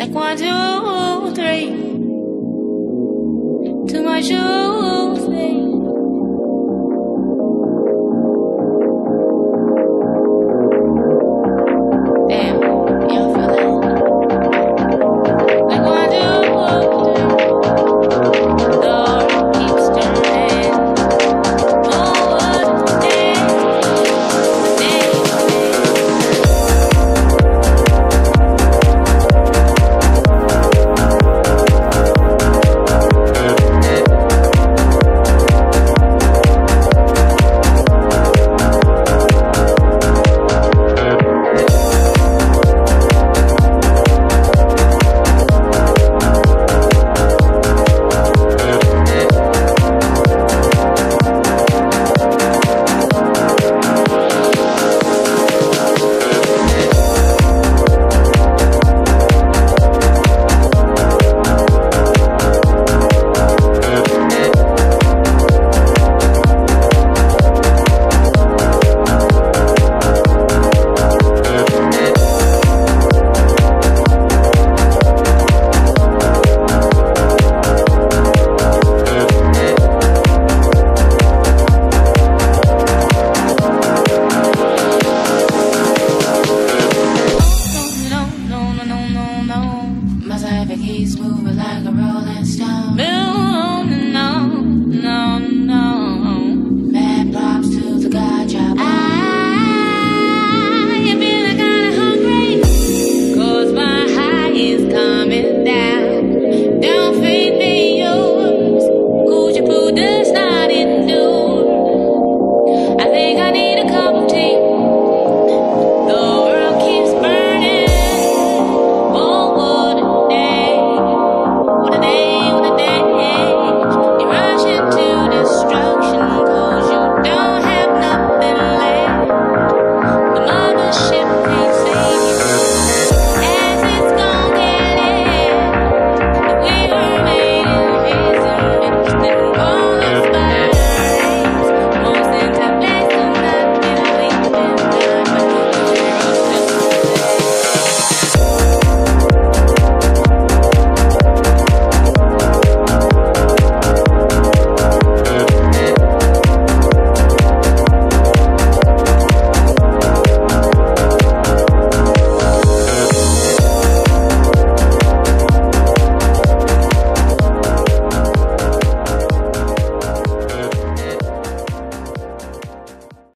Like one, two, three. Too much you. like a moving like a rolling stone.